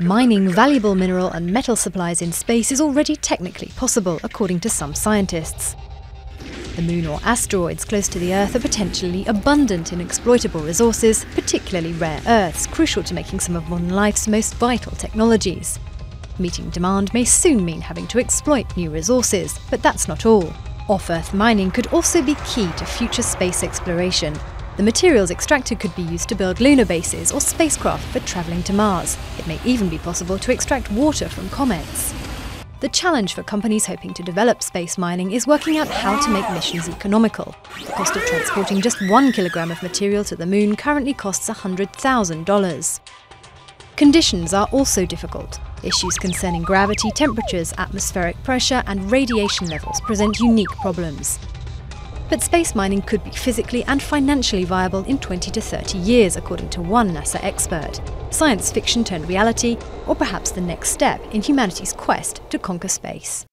Mining valuable mineral and metal supplies in space is already technically possible, according to some scientists. The moon or asteroids close to the Earth are potentially abundant in exploitable resources, particularly rare earths, crucial to making some of modern life's most vital technologies. Meeting demand may soon mean having to exploit new resources, but that's not all. Off Earth mining could also be key to future space exploration. The materials extracted could be used to build lunar bases or spacecraft for travelling to Mars. It may even be possible to extract water from comets. The challenge for companies hoping to develop space mining is working out how to make missions economical. The cost of transporting just one kilogram of material to the moon currently costs $100,000. Conditions are also difficult. Issues concerning gravity, temperatures, atmospheric pressure, and radiation levels present unique problems. But space mining could be physically and financially viable in 20 to 30 years, according to one NASA expert. Science fiction turned reality, or perhaps the next step in humanity's quest to conquer space.